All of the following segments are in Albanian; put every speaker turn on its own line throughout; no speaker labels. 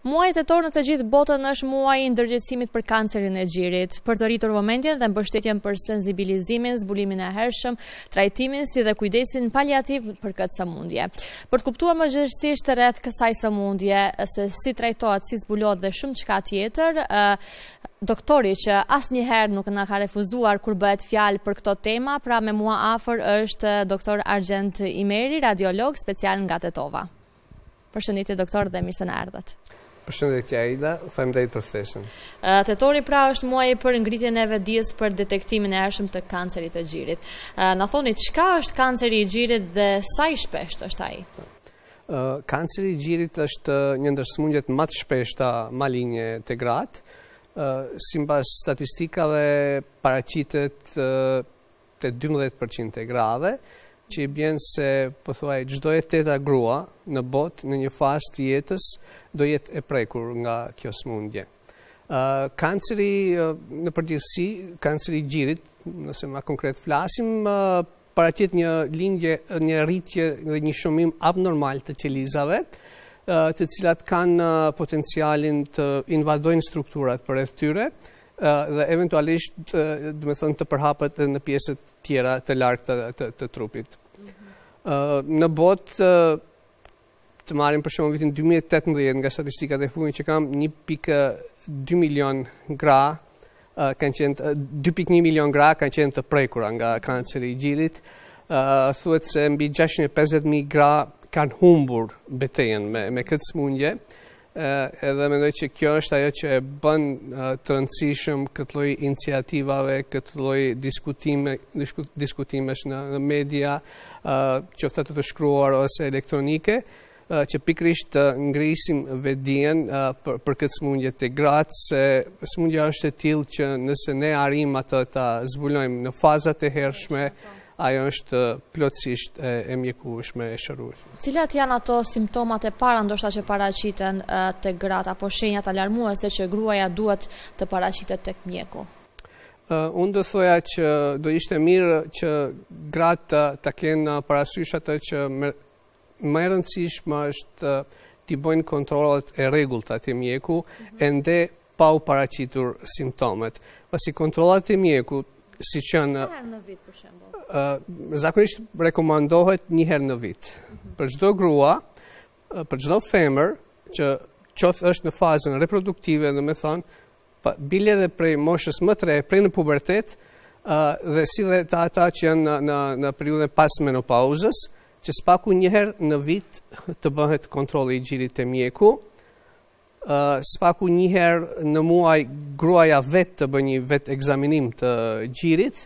Muaji tetor në të gjithë botën është muaji i ndërgjegjësimit për kancerin e gjirit. Për të rritur vëmendjen dhe mbështetjen për sensibilizimin, zbulimin e hershëm, trajtimin si dhe kujdesin paliativ për këtë sëmundje. Për të kuptuar më gjerësisht rreth kësaj sëmundje, se si trajtohet, si zbulohet dhe shumë çka tjetër, doktori që asnjëherë nuk na ka refuzuar kur bëhet fjalë për këto tema, pra me mua afër është doktor Argjent Imeri, radiolog special nga Tetova. Përshëndetje doktor dhe mirë se na erdhët.
Përshëndetje Aida, faleminderit për ftesën.
Tetori pra është muaji për ngritjen e vetëdijes për detektimin e hershëm të kancerit të gjirit. Na thoni çka është kanceri i gjirit dhe sa i shpeshtë është ai?
Kanceri i gjirit është një ndër sëmundjet më të shpeshta malinje te gratë. Simbas statistikave paraqitet Te dymbëdhjetë për qind e grave, që i bjen se pothuaj çdo e teta grua në botë në një fazë të jetës do jetë e prekur nga kjo sëmundje. Kanceri në përgjithësi, kanceri i gjirit, nëse ma konkret flasim, paraqet një lindje, një rritje dhe një shumim abnormal të qelizave, të cilat kanë potencialin të invadojnë strukturat përreth tyre, dhe eventualisht domethënë të përhapet edhe në pjesët tjera të largëta të, të, trupit. Mhm. në botë të marrim për shembull vitin 2018 nga statistikat e fundit që kam 1.2 milion gra kanë qenë 2.1 milion gra kanë qenë të prekura nga kanceri i gjirit. Uh, thuhet se mbi 650.000 gra kanë humbur betejën me, me këtë smundje Edhe mendoj që kjo është ajo që e bën të rëndësishëm këtë lloj iniciativave, këtë lloj diskutime, diskutimesh në media, qoftë ato të shkruar ose elektronike, që pikërisht të ngrisim vetëdijen për, për këtë smundje te gratë, se smundja është e tillë që nëse ne arrijmë atë ta zbulojmë në fazat e hershme, Ajo është plotësisht e mjekueshme e shërueshme.
Cilat janë ato simptomat e para ndoshta që paraqiten tek gratë apo shenjat alarmuese që gruaja duhet të paraqitet tek mjeku?
Unë do thoja që do ishte mirë që gratë ta kenë parasysh atë që më e rëndësishme është t'i bëjnë kontrollet e rregullta te mjeku, ende pa u paraqitur simptomet, pasi kontrollat te mjeku, siç
janë Sa herë në vit për shembull?
ë zakonisht rekomandohet një herë në vit. Për çdo grua, ë, për çdo femër që qoftë është në fazën reproduktive, domethënë, pa bile edhe prej moshës më të re, prej në pubertet, ë dhe si dhe te ata që janë në në në periudhën pas menopauzës, që s'paku një herë në vit të bëhet kontrolli i gjirit te mjeku, s'paku një herë në muaj gruaja vetë të bëjë një vetekzaminim të gjirit,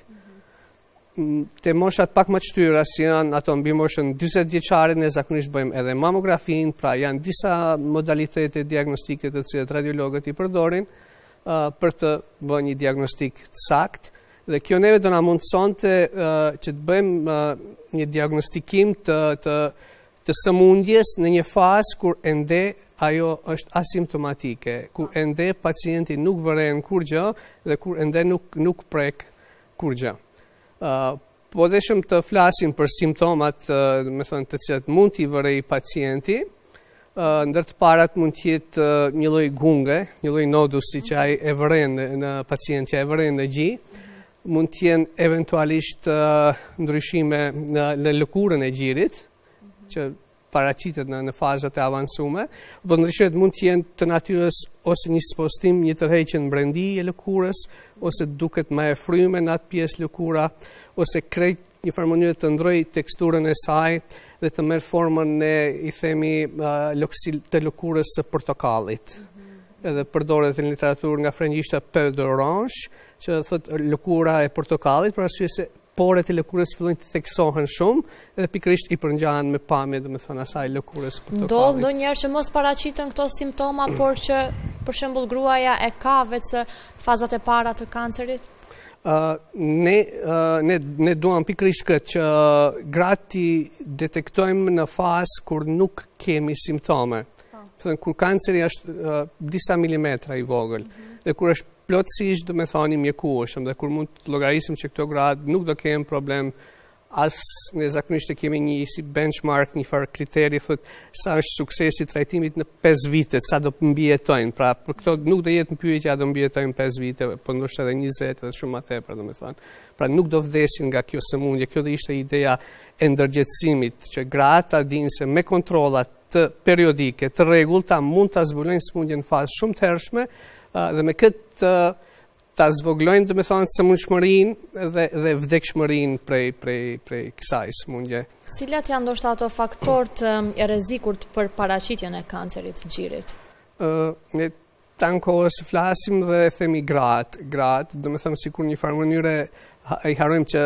te moshat pak ma të shtyra, si janë ato mbi moshën 40 vjeçare, ne zakonisht bëjmë edhe mamografinë, pra janë disa modalitete diagnostike të cilat radiologët i përdorin, për të bërë një diagnostikë të saktë, dhe kjo neve do na mundësonte që të bëjmë një diagnostikim të të sëmundjes në një fazë kur ende ajo është asimptomatike, kur po. ende pacienti nuk vëren kurgjë dhe kur ende nuk, nuk prek kurgjë. Uh, po deshëm të flasim për simptomat uh, me thënë të cilat mund t'i vërejë pacienti, uh, ndër të parat mund të jetë uh, një lloj gunge, një lloj nodusi që mhm. ai e vëren në, në pacientja, e vëren në gji, Mund të jenë eventualisht ndryshime në lëkurën e gjirit, që paraqitet në fazat e avansume, porpo ndryshimet mund të jenë të natyrës ose një spostim, një tërheqje mbrenda e lëkurës, ose duket ma e fryme në atë pjesë lëkura, ose krejt një farë mënyre të ndrrojë teksturën e saj dhe të marrë formën në i themi loksil të lëkurës së portokallit. Mhm. Edhe përdoret në literaturë nga frëngjishtja peau d'orange, që thotë lëkura e portokallit, për arsye se poret e lëkurës fillojnë të theksohen shumë dhe pikërisht i përngjanë me pamje domethënë asaj lëkurës portokallit
Do, ndonjëherë që mos paraqiten këto simptoma, por që për shembul gruaja e ka vetë fazat e para të kancerit?
Ne, ne, ne duam pikërisht këtë që gratë t'i detektojmë në fazë kur nuk kemi simptome. Po. Thënë, kur kanceri është uh, disa milimetra i vogël, mm -hmm. dhe kur është plotësisht, domethënë, i mjekueshëm, dhe kur mund të llogarisim që këto gratë nuk do kenë problem as ne zakonisht e kemi një si benchmark, një farë kriteri, thotë, sa është suksesi i trajtimit në 5 vitet, sa do mbijetojnë, pra për këto nuk do jetë në pyetje që a do mbijetojnë 5 vite, porpo ndoshta edhe 20 dhe shumë ma tepër domethënë, pra nuk do vdesin nga kjo sëmundje, kjo dhe ishte ideja e ndërgjegjësimit, që gratë ta dinë se me kontrollat periodike, të rregullta mund ta zbulojnë sëmundjen në fazë shumë të hershme, dhe me këtë ta zvogëlojnë domethënë sëmundshmërinë dhe dhe vdekshmërinë prej prej prej kësaj sëmundje.
Cilat janë ndoshta ato faktorë të rrezikut për paraqitjen e kancerit të gjirit?
Ë ne tan kohës flasim dhe themi gratë, gratë, domethënë sikur një farë mënyre i harrojmë që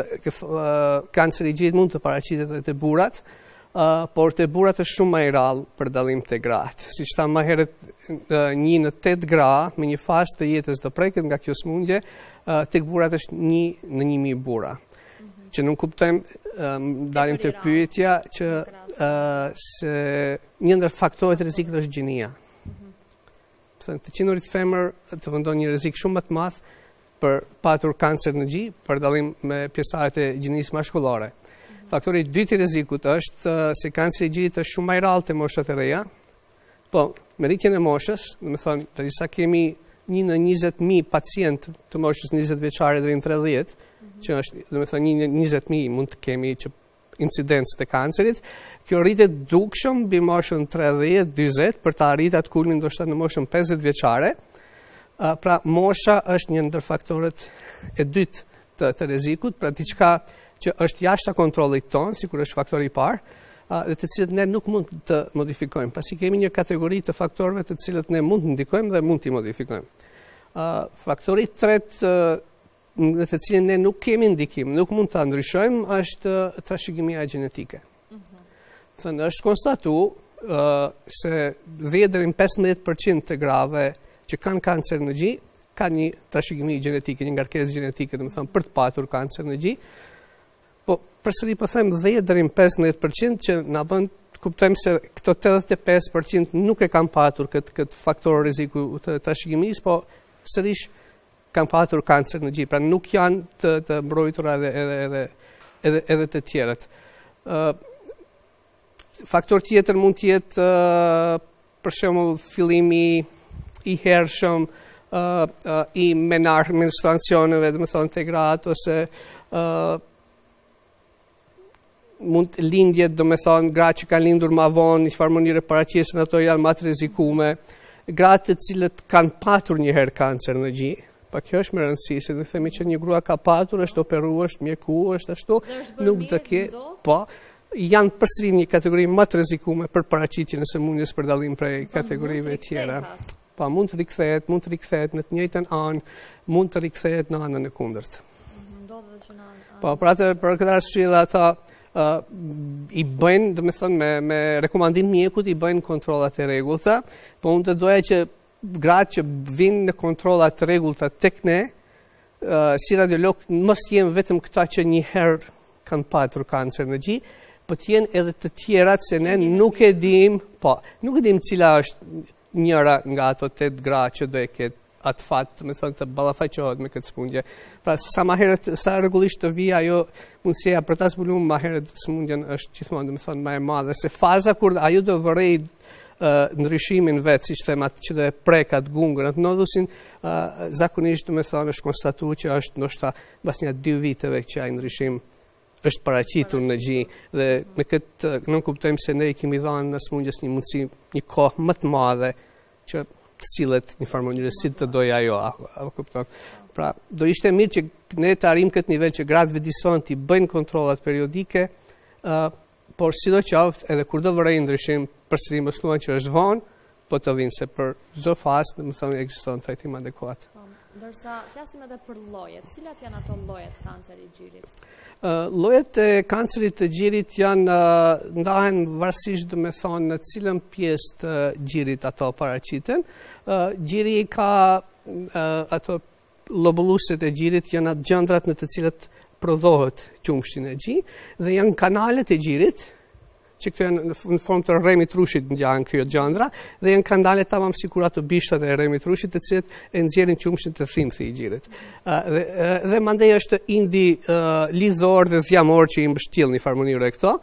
kanceri i gjirit mund të paraqitet edhe te burrat, por te burrat është shumë ma i rrallë për dallim te gratë. Siç thamë ma herët, një në 8 gra me një fazë të jetës do të preket nga kjo sëmundje, tek burrat është një në 1000 burra. Mhm. Që nënkuptojmë dalim te pyetja që se një ndër faktorët e rrezikut është gjinia. Mhm. Të qenurit femër të vendon në rrezik shumë më të madh për të patur kancer në gji, për dallim me pjesëtarët e gjinisë mashkullore. Faktori i dytë i rrezikut është se kanceri i gjirit është shumë ma i rrallë te moshat e reja, po me rritjen e moshës, domethënë, përderisa kemi një në 20.000 paciente të moshës 20 vjeçare deri në 30, që është, domethënë, një në 20.000 mund të kemi që incidencë të kancerit. Kjo rritet dukshëm mbi moshën 30-40 për ta arritur atë kulmin ndoshta në moshën 50 vjeçare. Pra mosha është një ndër faktorët e dytë të, të rrezikut, pra diçka që është jashtë kontrollit tonë, sikur është faktori i parë, në të cilët ne nuk mund t'i modifikojmë, pasi kemi një kategori të faktorëve në të cilët ne mund të ndikojmë dhe mund t'i modifikojmë. Faktori i tretë në të cilin ne nuk kemi ndikim, nuk mund ta ndryshojmë, është trashëgimia gjenetike. Mhm. Thënë, është konstatu se 10-15% të grave që kanë kancer në gji, kanë një trashëgimi gjenetike, një ngarkesë gjenetike, domethënë, për të patur kancer në gji, po përsëri po them 10-15% që na bën të kuptojmë se këto 85% nuk e kanë patur këtë këtë faktor rreziku të trashëgimisë, po sërish kanë patur kancer në gji, pra nuk janë të, të mbrojtura edhe, edhe, edhe, edhe, edhe të tjerët. Faktor tjetër mund të jetë për shembull fillimi i hershëm i menarë menstruacioneve, domethënë te gratë, ose mund lindjet, domethënë, gratë që kanë lindur ma vonë, një farë mënyre paraqesin ato janë ma të rrezikume, gratë të cilat kanë patur njëherë kancer në gji, po kjo është me rëndësi, se ne themi që një grua ka patur, është operu, është mjeku, është ashtu, nuk të kje, po, janë përsëri një kategori ma të rrezikume për paraqitjen e sëmundjes për dallim prej kategorive tjera. Pra mund të rikthehet, mund të rikthehet në të njëjtën anë, mund të rikthehet në anën e kundërt. Mhm, ndodh edhe që në anë. Po, pra për këtë arsye dhe ata i bëjnë, domethënë me me rekomandim mjekut i bëjnë kontrollat e rregullta, po unë të doja që gratë që vinë në kontrolla të rregullta tek ne, si radiologë mos jenë vetëm këta që një herë kanë patur kancer në gji, po të jenë edhe të tjerat se ne nuk e dim, po, nuk e dim cila është njëra nga ato tetë gra që do e ketë atë fat, domethënë të ballafaqohet me këtë smundje. Pra, sa ma herët, sa rregullisht të vijë, ajo mundësia për ta zbulu, ma herët smundjen është gjithmonë, domethënë, ma e madhe, se faza kur ajo do vërej ndryshimin vetë, siç themi që do e prekë atë gungën, atë nodusin, zakonisht, domethënë, është konstatu që është ndoshta mbas një dy viteve që ai ndryshim është paraqitur në gji dhe me këtë nënkuptojmë se ne i kemi dhanë smundjes një mundësi një kohë më të madhe që të sillet një farë mënyrë si të dojë ajo apo kupton pra do ishte mirë që ne të arrijmë këtë nivel që gratë vetëdijesohen t'i bëjnë kontrollat periodike ë Por sidoqoftë, edhe kur do vërejë ndryshim, përsëri mos thonë që është vonë, po të vinë se për çdo fazë, domethënë ekziston trajtim adekuat. Po,
ndërsa flasim edhe për llojet, cilat janë ato lloje të kancerit të gjirit?
Ë llojet e kancerit të gjirit janë ndahen varësisht domethënë në cilën pjesë të gjirit ato paraqiten. Ë gjiri ka ato Lobulluset e gjirit janë ato gjëndrat në të cilat prodhohet qumështi në gji dhe janë kanalet e gjirit që këto janë në formë të rremit rrushit ngjan kjo gjëndra dhe janë kanalet domethënë sikur ato bishtat e rremit rrushit të cilët e nxjerrin qumështin te thimthi i gjirit. Dhe, dhe mandej është indi lidhor dhe dhjamor që i mbështil një farë mënyre këto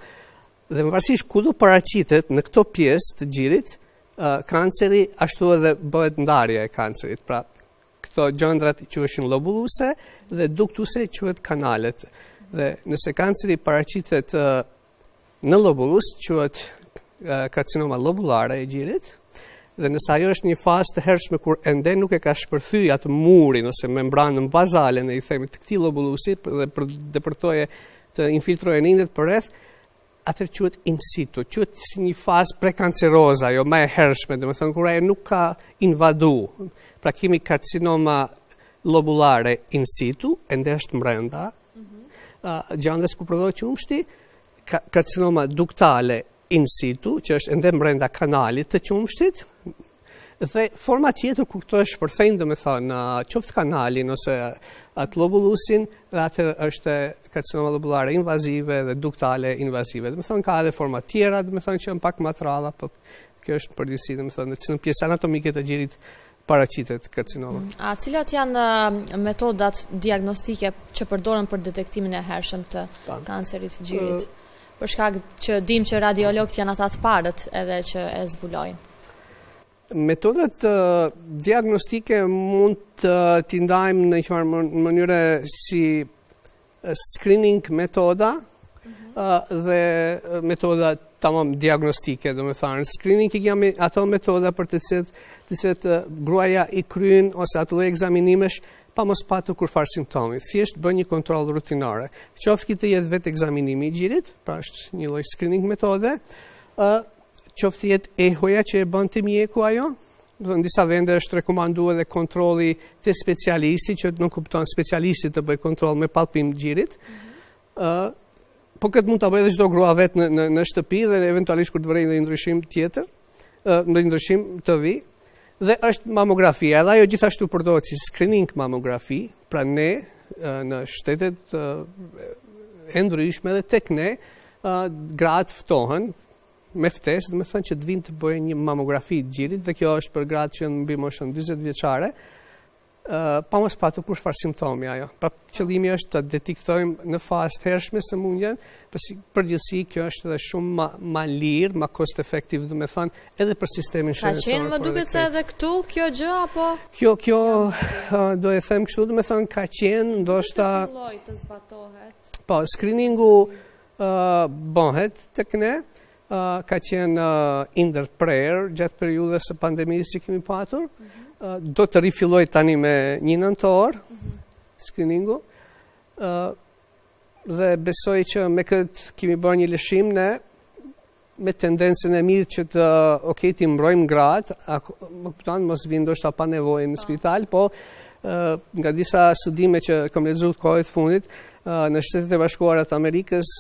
dhe varësisht ku do paraqitet në këto pjesë të gjirit kanceri ashtu edhe bëhet ndarja e kancerit. Pra, Këto gjëndrat quheshin lobuluse dhe duktuse quhet kanalet. Dhe nëse kanceri paraqitet në lobulus quhet karcinoma lobulare e gjirit. Dhe nëse ajo është një fazë të hershme kur ende nuk e ka shpërthy atë murin ose membranën bazale ne i themi të këtij lobulusi dhe të depërtojë të infiltrojë në indet përreth, Atëherë quhet in situ, quhet si një fazë prekanceroze, ajo ma e hershme, domethënë, kur ajo nuk ka invadu, pra kemi karcinoma lobulare in situ, ende është mrenda, mhm. gjandrës ku prodhohet qumështi, karcinoma duktale in situ, që është ende mrenda kanalit të qumështit, Dhe forma tjetër ku këto e shpërthejnë, domethënë, qoftë kanalin ose atë lobulusin, dhe ajo është karcinoma lobulare invazive dhe duktale invazive. Domethënë, ka edhe forma tjera, domethënë që janë pak më të rralla, por po kjo është përgjithësi, domethënë, në pjesë anatomike të gjirit paraqitet karcinoma. Mm.
A cilat janë uh, metodat diagnostike që përdoren për detektimin e hershëm të kancerit të gjirit? Për shkak që dimë që radiologët janë ata të parët edhe që e zbulojnë.
Metodat diagnostike mund t'i ndajmë në një mënyrë si screening metoda mhm. dhe metoda tamam diagnostike, domethënë. Screening i kemi ato metoda për të cilat gruaja i kryen ose ato lloj ekzaminimesh Pa mos patur kurrfarë simptomi, thjesht bën një kontrollë rutinore. Qoftë që të jetë vetë ekzaminimi i gjirit, pra është një lloj screening metode, ë qoftë të jetë ehoja që e bën te mjeku ajo, do në disa vende është rekomanduar edhe kontrolli te specialisti që nënkupton specialisti të bëjë kontroll me palpim të gjirit. ë Po këtë mund ta bëjë edhe çdo grua vetë në në në shtëpi dhe eventualisht kur të vërejë një ndryshim tjetër, ndonjë ndryshim të vijë, dhe është mamografia, edhe ajo gjithashtu përdohet si screening mamografi, pra ne në shtetet e ndryshme dhe tek ne, gratë ftohen me ftesë, domethënë që të vijnë të bëjnë një mamografi të gjirit, dhe kjo është për gratë që janë mbi moshën 40 vjeçare, pa mos patur kurrfarë simptomi ajo. Pra qëllimi është ta detektojmë në fazë të hershme sëmundjen, për se përgjithësi kjo është edhe shumë ma, ma lirë, ma kost efektiv, domethanë, edhe për sistemin shëndetësor.
Ka qenë më duket se edhe këtu kjo gjë, apo?
Kjo, kjo, ta them kështu, domethanë, ka qenë, ndoshta...
të zbatohet?
Po, screeningu bëhet tek ne, ka qenë i ndërprerë gjatë periudhës së pandemisë që kemi patur. Mhm. Do të rifillojë tani me një nëntor, mhm. screeningu, dhe besoj që me këtë kemi bërë një lëshim ne me tendencën e mirë që të ok, t'i mbrojmë gratë, me kuptimin mos vijnë ndoshta pa nevojë në po. spital, po nga disa studime që kam lexu kohët e fundit, në Shtetet e Bashkuara të Amerikës,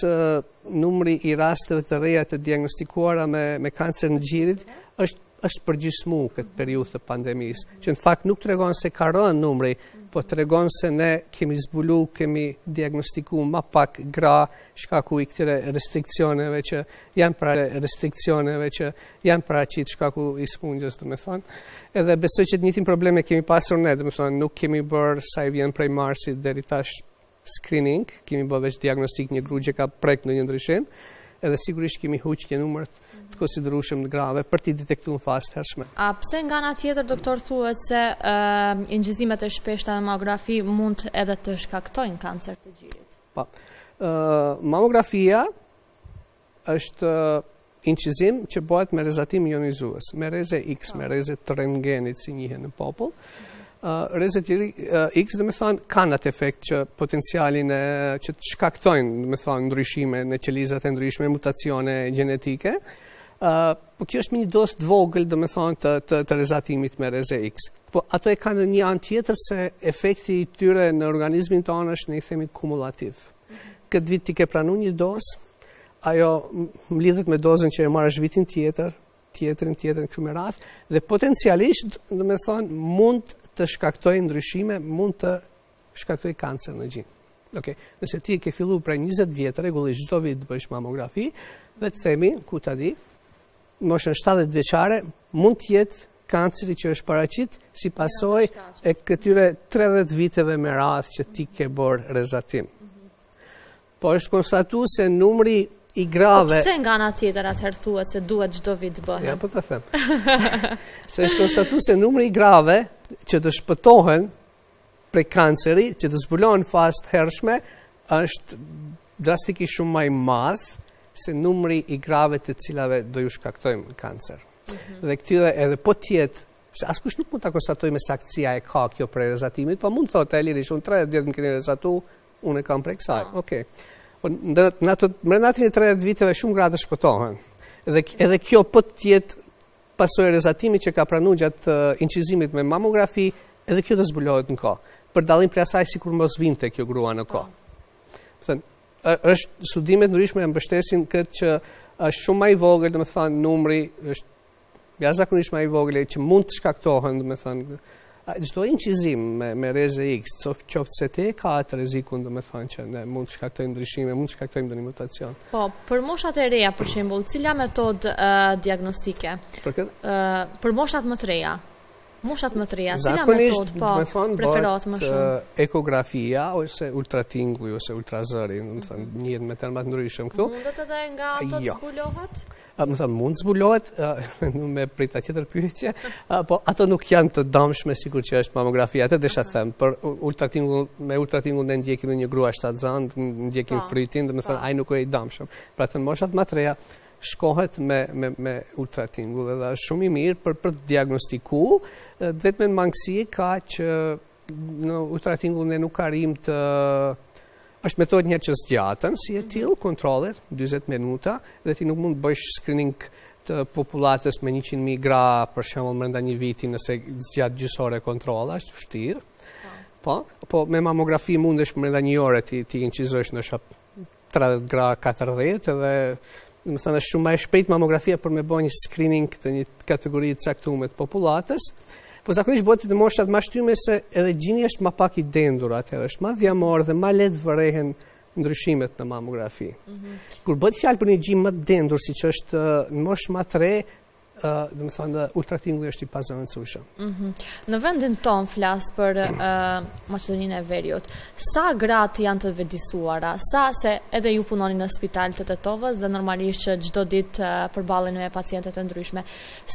Numri i rasteve të reja të diagnostikuara me, me kancerin e gjirit është është përgjysmu këtë periudhë të pandemisë, që në fakt nuk tregon se ka rënë numri, po tregon se ne kemi zbulu, kemi diagnostiku ma pak gra shkaku i këtyre restrikcioneve që janë pra restrikcioneve që janë paraqitë shkaku i smundjes, domethonë. Edhe besoj që të njëjtin problem e kemi pasur ne, domethonë, nuk kemi bërë sa i vjen prej marsit deri tash screening, kemi bërë veç diagnostik një gru që ka prek ndonjë ndryshim, edhe sigurisht kemi huqë një numër të konsiderueshëm të grave për t'i detektu në fazë t'hershme.
A pse nga ana tjetër, doktor, thuhet se incizimet e shpeshta në mamografi mund edhe të shkaktojnë kancer të gjinit?
Pa, po, mamografia Është incizim që bëhet me rrezatim jonizues, me rreze X, me po. rreze të rentgenit si njihen në popull. Rrezet X domethënë kanë atë efekt që potencialin që të shkaktojnë, domethënë, ndryshime në qelizat e ndryshme, mutacione gjenetike. Po kjo është një dozë e vogël, domethënë, të, të, të rrezatimit me rreze X. Po ato kanë një anë tjetër se efekti i tyre në organizmin tonë është, ne i themi kumulativ. këtë vit ti ke pranu një dozë, ajo mblidhet me dozën që e marrësh vitin tjetër, tjetrin, tjetrin, kështu me radhë, dhe potencialisht, domethënë, mund të shkaktojë ndryshime, mund të shkaktojë kancer në gji. Ok, nëse ti ke fillu prej 20 vjet, rregullisht çdo vit të bësh mamografi, dhe të themi, ku ta di, Moshën shtatëdhjetë vjeçare mund të jetë kanceri që është paraqit si pasojë e këtyre 30 viteve me radhë që ti ke bërë rrezatim. Po është konstatu se numri i grave...
Po përse nga ana tjetër atëherë thuhet se duhet çdo vit të bëhen?
Ja, po të them. Se është konstatu se numri i grave që të shpëtohen prej kanceri, që të zbulohen fazë t'hershme, është drastikisht shumë më i madh se numri i grave të cilave do ju shkaktojmë kancer. Mhm. Dhe këtyre edhe po të jetë se askush nuk mund të konstatojë me saktësi a e ka kjo prej rrezatimit, po mund të thotë lirisht unë 30 vjet më keni rrezatu, unë e kam prej kësaj. Ah. Oke. Po, në atë, merreni afatin e 30 viteve shumë gra t'shpëtohen. Dhe, edhe kjo po të jetë pasojë e rrezatimit që ka pranu gjatë uh, incizimit me mamografi, edhe kjo të zbulohet në kohë. Për dallim prej asaj sikur mos vinte kjo grua në kohë. Ah. Thënë, është studime të ndryshme e mbështesin këtë që është shumë më i vogël, domethënë numri është jashtëzakonisht më i vogël që mund të shkaktohen, domethënë çdo incizim me me rreze X, qoftë qoftë CT ka atë rrezikun, domethënë që ne mund të shkaktojmë ndryshime, mund të shkaktojmë ndonjë mutacion.
Po, për moshat e reja për shembull, cila metodë uh, diagnostike?
Për këtë?
Uh, për moshat më të reja. Moshat më të reja, cila metodë po preferohet më shumë?
Uh, ekografia ose ultratingull ose ultrazëri, domethënë, mhm. njihet me terma të ndryshëm këtu.
Mundet edhe nga ato të jo.
zbulohet? Domethënë, mund të zbulohet me, prita tjetër pyetje, po ato nuk janë të dëmshme sikur që është mamografia. Atë desha të them, për ultratingull, me ultratingull ne ndjekim një grua shtatzënë, ndjekim po, frytin, domethënë, po. ai nuk është i dëmshëm. Pra te moshat më të reja, shkohet me, me, me ultratingull dhe është shumë i mirë për, për të diagnostiku, vetëm një mangësi ka që me ultratingull ne nuk arrijmë të është metodë një që zgjat, si e mhm. tillë, kontrolli, 20 minuta, dhe ti nuk mund të bëjsh screening të popullatës me 100.000 gra, për shembull, mbrenda një viti nëse zgjatë gjysmë ore kontrolla, është vështirë, po. po, po, me mamografi mundesh mbrenda një ore t'i, t'i incizojsh 30 gra 40 domethënë shumë ma e shpejtë mamografia për me ba një screening të një kategori të caktume të popullatës. Po zakonisht bëhet te moshat ma të shtyme se edhe gjini është ma pak i dendur atëherë, është ma dhjamor dhe ma lehtë vërehen ndryshimet në mamografi. Mm -hmm. Kur bëhet fjalë për një gji ma të dendur siç është në moshë ma të re, domethënë, ultratingulli është i pazëvendësushëm.
Mhm. Në vendin tonë flas për Maqedoninë e Veriut, sa gratë janë të vetëdijesuara, sa se edhe ju punoni në spital të Tetovës dhe normalisht që çdo ditë përballeni me paciente të ndryshme,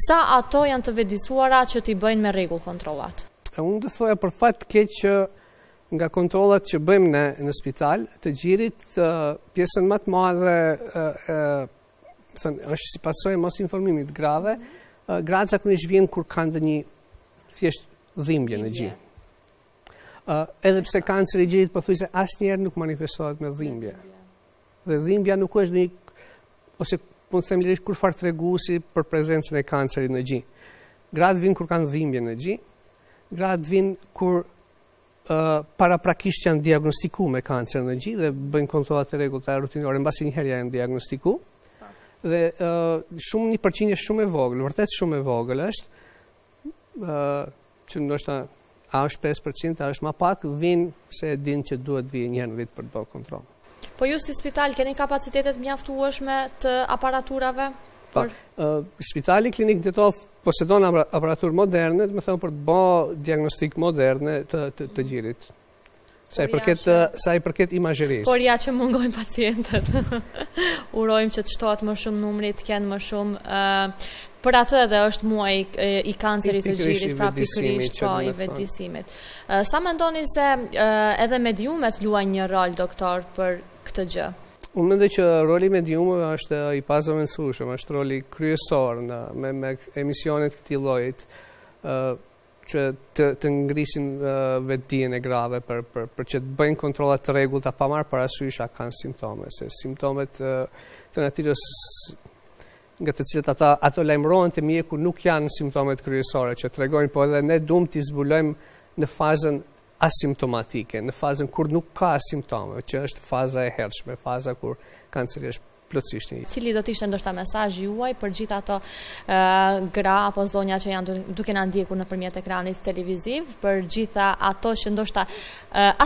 sa ato janë të vetëdijesuara që t'i bëjnë me rregull kontrollat?
E unë do të thoja për fat të keq që nga kontrollat që bëjmë në spital të gjirit, pjesën ma të madhe është si pasojë e mosinformimit të grave, gratë zakonisht vijnë kur kanë ndonjë thjesht dhimbje në gji. Edhe pse kanceri i gjirit pothuajse asnjëherë nuk manifestohet me dhimbje. Dhe dhimbja nuk është një, ose po të themi lirisht kurrfarë treguesi për prezencën e kancerit në gji. Gratë vijnë kur kanë dhimbje në gji, gratë vijnë kur paraprakisht janë diagnostiku me kancer në gji dhe bëjnë kontrollat të rregullta rutinore, mbasi njëherë janë diagnostiku, dhe shumë një përqindje shumë e vogël, vërtet shumë e vogël është, që ndoshta a është 5%, a është ma pak, vijnë se e dinë që duhet të vijnë njëherë në vit për të bërë kontroll.
Po ju si spital, keni kapacitete të mjaftueshme të aparaturave?
Po, spitali klinik Tetovë Posedon aparaturë moderne, domethënë për të ba diagnostikë moderne të gjirit. Sa i përket sa i përket imazherisë.
Por ja që mungojnë pacientët. Urojmë që të shtohet më shumë numri, të kenë më shumë ë për atë edhe është muaji i kancerit të gjirit, pra pikërisht po i vetëdijesimit. Sa mendoni se edhe mediumet luajnë një rol doktor për këtë gjë?
Unë mendoj që roli i mediumeve është i pazëvendësueshëm, është roli kryesor në me, me emisione të këtij lloji që të, të ngrisin vetëdijen e grave për, për, për që të bëjnë kontrollat të rregullta pa marrë parasysh a kanë simptome, se simptomet të natyrës nga të cilat ata ato lajmërohen te mjeku nuk janë simptomet kryesore që tregojnë, po edhe ne duam t'i zbulojmë në fazën asimptomatike, në fazën kur nuk ka simptome, që është faza e hershme, faza kur kanceri është plotësisht.
Cili do të ishte ndoshta mesazhi juaj për gjithë ato gra apo zonja që janë duke na ndjekur nëpërmjet ekranit televiziv, për gjitha ato që ndoshta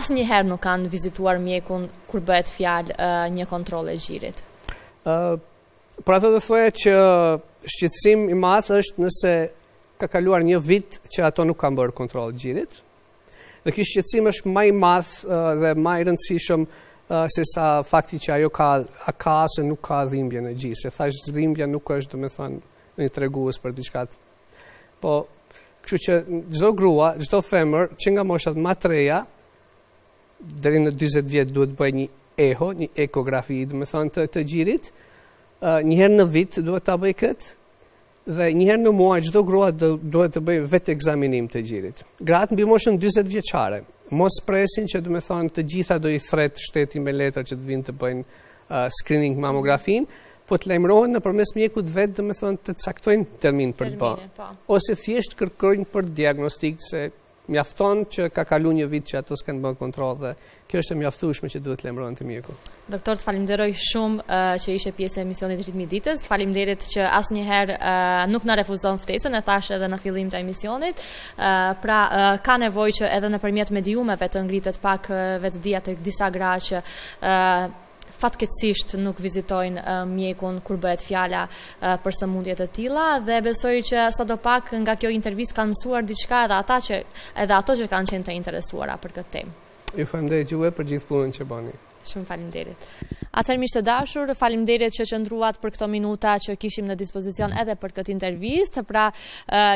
asnjëherë nuk kanë vizituar mjekun kur bëhet fjalë një kontroll e gjirit.
Ë për ato do thoya që shqetësim i madh është nëse ka kaluar një vit që ato nuk kanë bërë kontroll gjirit, Dhe ky shqetësim është më i madh dhe më i rëndësishëm se sa fakti që ajo ka a ka ose nuk ka dhimbje në gji, se thashë dhimbja nuk është domethënë një tregues për diçka. Po, kështu që çdo grua, çdo femër që nga moshat më të reja deri në 40 vjet duhet të bëjë një eho, një ekografi, domethënë të të gjirit, një herë në vit duhet ta bëjë këtë. Dhe një herë në muaj çdo grua duhet të bëjë vetekzaminim të gjirit. Gratë mbi moshën 40 vjeçare mos presin që domethënë të gjitha do i thret shteti me letër që të vijnë të bëjnë uh, screening mamografinë, po të lajmërohen nëpërmes mjekut vetë domethënë të caktojnë termin për ta bërë. Po. Ose thjesht kërkojnë për diagnostikë se Mjafton që ka kalu një vit që ato s'kanë bënë kontroll dhe kjo është e mjaftueshme që duhet të lajmërohen te mjeku.
Doktor, të falimderoj shumë që ishe pjesë e emisionit Ritmi i Ditës, të falimderit që asnjëherë nuk na refuzon ftesën, e thashë edhe në fillim të emisionit, pra ka nevojë që edhe nëpërmjet mediumeve të ngritet pak vetëdija tek disa gra që fatkeqësisht nuk vizitojnë mjekun kur bëhet fjala për sëmundje të tilla dhe besoj që sadopak nga kjo intervistë kanë mësuar diçka edhe ata që edhe ato që kanë qenë të interesuara për këtë temë.
Ju faleminderit juve për gjithë punën që bëni.
Shumë faleminderit. Atëherë miq të dashur, faleminderit që qëndruat për këto minuta që kishim në dispozicion edhe për këtë intervistë. Pra,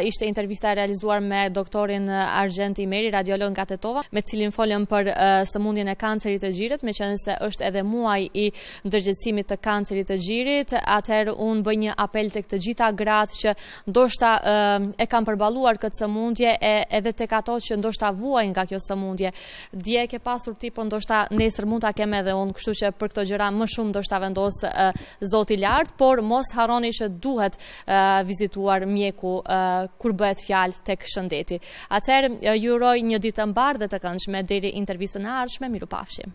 Ishte intervista e realizuar me doktorin Argjent Imeri, radiolog nga Tetova, me të cilin folëm për sëmundjen e kancerit të gjirit, meqenëse është edhe muaj i ndërgjegjësimit të kancerit të gjirit, atëherë unë bëj një apel tek të gjitha gratë që ndoshta e kanë përballuar këtë sëmundje e edhe tek ato që ndoshta vuajnë nga kjo sëmundje. Dje e ke pasur ti, po ndoshta nesër mund ta kem edhe unë, kështu që për këto gjëra më shumë ndoshta vendos zoti lart, por mos harroni që duhet vizituar mjeku kur bëhet fjalë tek shëndeti. Atëherë ju uroj një ditë të mbarë dhe të këndshme deri intervistën e ardhshme, mirupafshim.